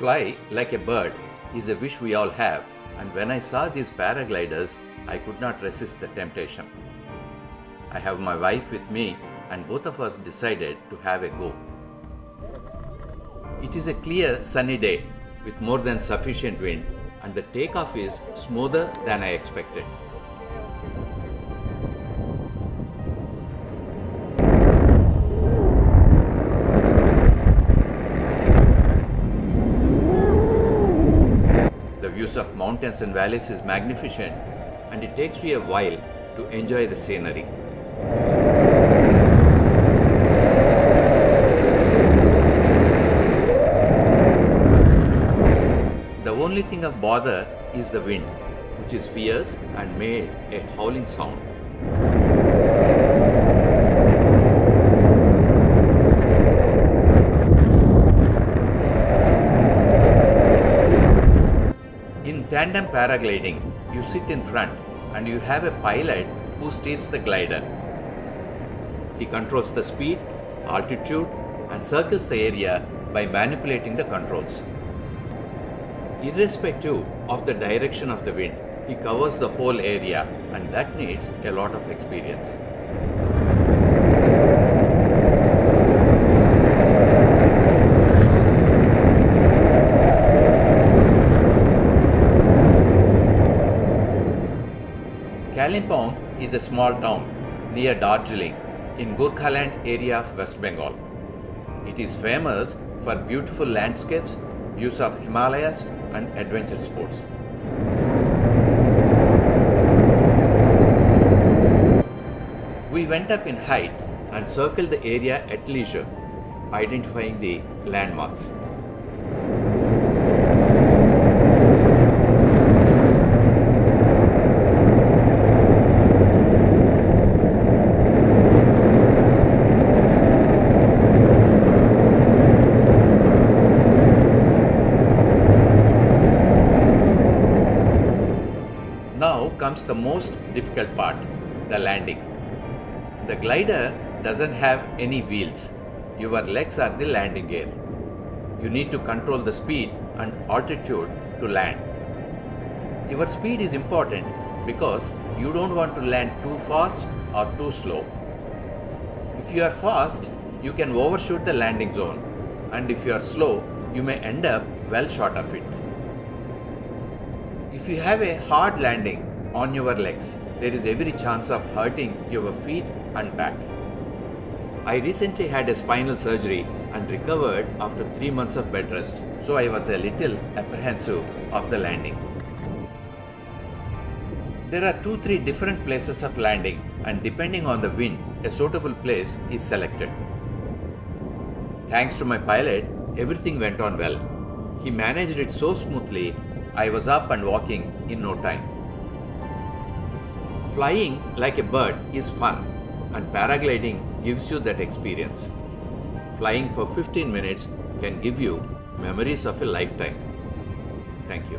Fly like a bird is a wish we all have, and when I saw these paragliders, I could not resist the temptation. I have my wife with me, and both of us decided to have a go. It is a clear sunny day with more than sufficient wind, and the takeoff is smoother than I expected. Of mountains and valleys is magnificent, and it takes you a while to enjoy the scenery. The only thing of bother is the wind, which is fierce and made a howling sound. In tandem paragliding, you sit in front and you have a pilot who steers the glider. He controls the speed, altitude, and circles the area by manipulating the controls. Irrespective of the direction of the wind, he covers the whole area, and that needs a lot of experience. Kalimpong is a small town near Darjeeling in Gorkhaland area of West Bengal. It is famous for beautiful landscapes, views of Himalayas, and adventure sports. We went up in height and circled the area at leisure, identifying the landmarks. Now comes the most difficult part the landing. The glider doesn't have any wheels. Your legs are the landing gear. You need to control the speed and altitude to land. Your speed is important because you don't want to land too fast or too slow. If you are fast, you can overshoot the landing zone, and if you are slow, you may end up well short of it. If you have a hard landing on your legs, there is every chance of hurting your feet and back. I recently had a spinal surgery and recovered after 3 months of bed rest, so I was a little apprehensive of the landing. There are 2 3 different places of landing, and depending on the wind, a suitable place is selected. Thanks to my pilot, everything went on well. He managed it so smoothly, I was up and walking in no time. Flying like a bird is fun, and paragliding gives you that experience. Flying for 15 minutes can give you memories of a lifetime. Thank you.